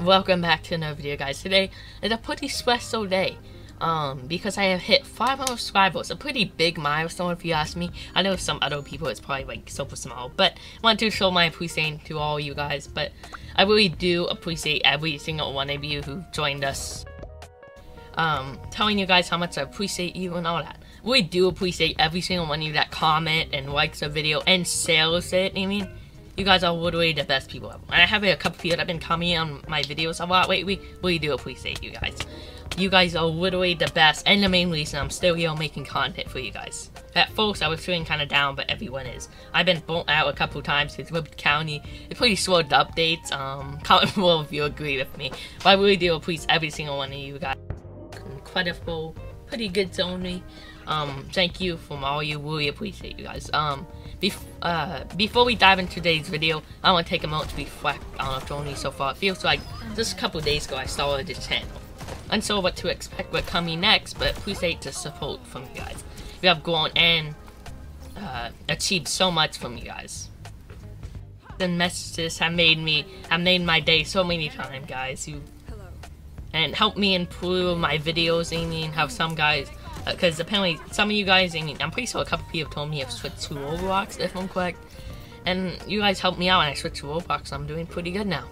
Welcome back to another video guys. Today is a pretty special day. Um, because I have hit 500 subscribers, a pretty big milestone if you ask me. I know some other people it's probably like super small, but I want to show my appreciation to all you guys. But I really do appreciate every single one of you who joined us. Um, telling you guys how much I appreciate you and all that. We do appreciate every single one of you that comment and likes a video and shares it. I mean, you guys are literally the best people ever. And I have a couple of people that have been commenting on my videos a lot lately. We do appreciate you guys. You guys are literally the best and the main reason I'm still here making content for you guys. At first, I was feeling kind of down, but everyone is. I've been burnt out a couple times because Liberty County is pretty slow with updates. Um, comment below if you agree with me. But I really do appreciate every single one of you guys. Incredible, pretty good to me. Um, thank you from all you. Really appreciate you guys. Um, bef uh, before we dive into today's video, I want to take a moment to reflect on a journey so far. It feels like just a couple days ago I started this channel unsure what to expect what coming next, but appreciate the support from you guys. We have grown and uh, achieved so much from you guys. The messages have made me, have made my day so many times, guys. You and helped me improve my videos. I mean, how some guys, because apparently some of you guys, I mean, I'm pretty sure a couple of people told me I've switched to Roblox, if I'm correct. And you guys helped me out when I switched to Roblox. I'm doing pretty good now.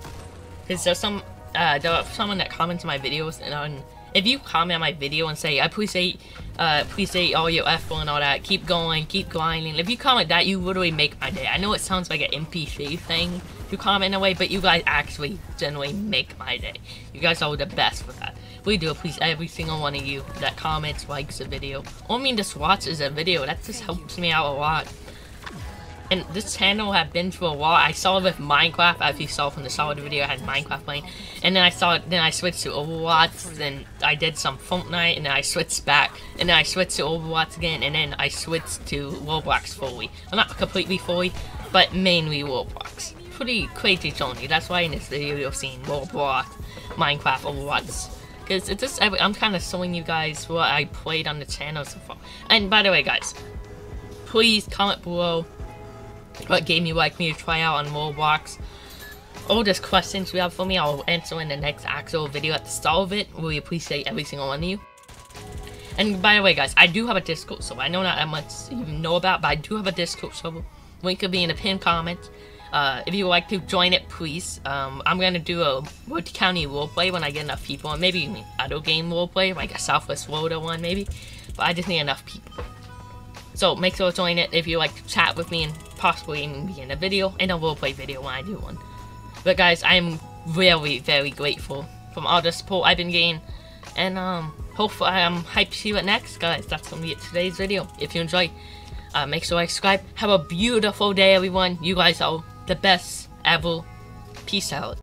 Because there's some uh, there someone that comments my videos, and um, if you comment on my video and say, I appreciate, uh, appreciate all your effort and all that, keep going, keep grinding, if you comment that, you literally make my day. I know it sounds like an NPC thing to comment in a way, but you guys actually generally make my day. You guys are the best for that. We do appreciate every single one of you that comments, likes a video, or I mean just watches a video. That just helps me out a lot. And this channel have been for a while. I saw it with Minecraft, as you saw from the solid video, I had Minecraft playing. And then I saw it, then I switched to Overwatch, then I did some Fortnite, and then I switched back. And then I switched to Overwatch again, and then I switched to Roblox fully. Well, not completely fully, but mainly Roblox. Pretty crazy journey. That's why in this video you're seeing Roblox, Minecraft, Overwatch. Because it's just, I'm kind of showing you guys what I played on the channel so far. And by the way, guys, please comment below what game you'd like me to try out on Roblox. All those questions you have for me, I'll answer in the next actual video at the start of it. Really appreciate every single one of you. And by the way, guys, I do have a Discord server. I know not that much you know about, but I do have a Discord server. Link will be in the pinned comment. Uh, if you would like to join it, please. Um, I'm gonna do a Wood County roleplay when I get enough people, and maybe other game roleplay, like a Southwest Florida one, maybe. But I just need enough people. So make sure to join it if you like to chat with me and possibly even be in a video, and a roleplay video when I do one. But guys, I am really, very grateful from all the support I've been getting, and um, hopefully I'm hyped to see what next, guys. That's gonna be it today's video. If you enjoy, uh, make sure to subscribe. Have a beautiful day, everyone. You guys are the best ever. Peace out.